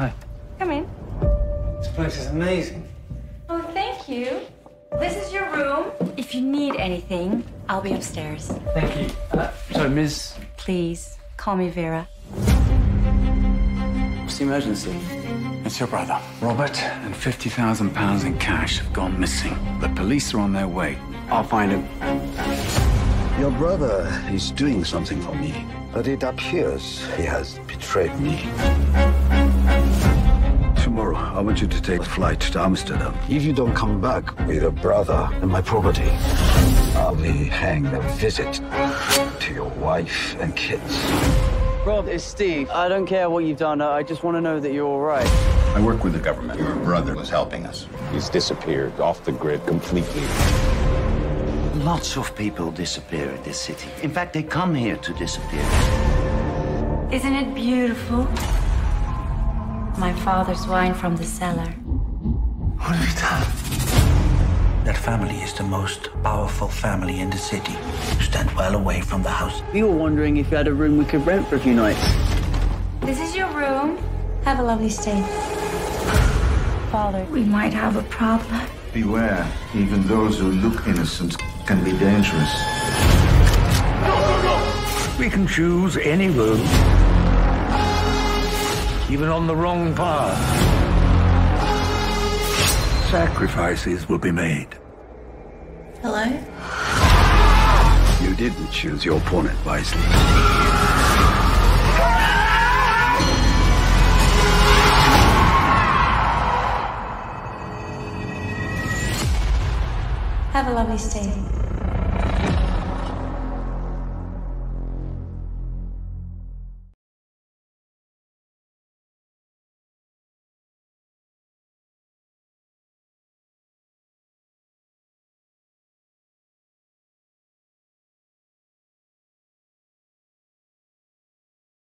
Hi. Come in. This place is amazing. Oh, thank you. This is your room. If you need anything, I'll be upstairs. Thank you. Uh, sorry, Ms. Please, call me Vera. What's the emergency? It's your brother. Robert and 50,000 pounds in cash have gone missing. The police are on their way. I'll find him. Your brother is doing something for me, but it appears he has betrayed me. Tomorrow, I want you to take a flight to Amsterdam. If you don't come back with your brother and my property, I'll be paying a visit to your wife and kids. Rob, it's Steve. I don't care what you've done. I just want to know that you're all right. I work with the government. Your brother was helping us. He's disappeared off the grid completely. Lots of people disappear in this city. In fact, they come here to disappear. Isn't it beautiful? My father's wine from the cellar. What have you done? That family is the most powerful family in the city. Stand well away from the house. We were wondering if you had a room we could rent for a few nights. This is your room. Have a lovely stay. Father, we might have a problem. Beware, even those who look innocent can be dangerous. No, no, no. We can choose any room, even on the wrong path. Sacrifices will be made. Hello? You didn't choose your opponent wisely. Have a lovely stay.